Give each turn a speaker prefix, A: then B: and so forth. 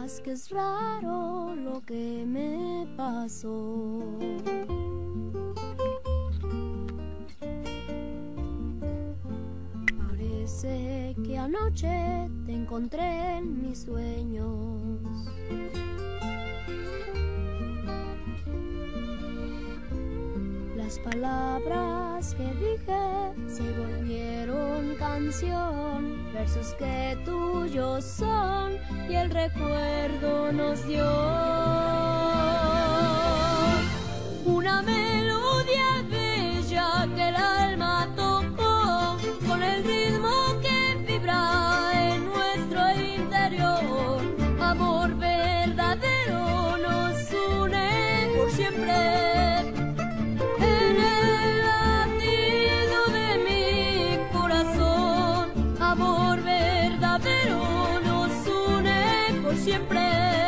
A: que es raro lo que me pasó. Parece que anoche te encontré en mis sueños. Las palabras que dije se volvieron canción, versos que tuyos son y el recuerdo nos dio una melodía bella que el alma tocó con el ritmo que vibra en nuestro interior. Amor verdadero nos une por siempre. siempre.